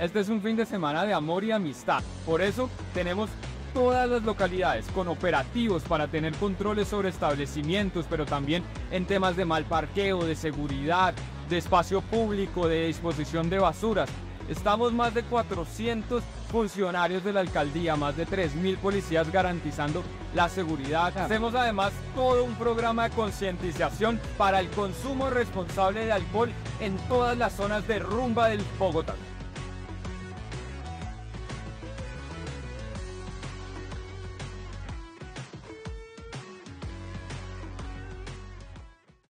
Este es un fin de semana de amor y amistad. Por eso tenemos todas las localidades con operativos para tener controles sobre establecimientos, pero también en temas de mal parqueo, de seguridad, de espacio público, de disposición de basuras. Estamos más de 400 funcionarios de la alcaldía, más de 3.000 policías garantizando la seguridad. Ah. Hacemos además todo un programa de concientización para el consumo responsable de alcohol en todas las zonas de rumba del Bogotá.